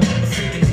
I'm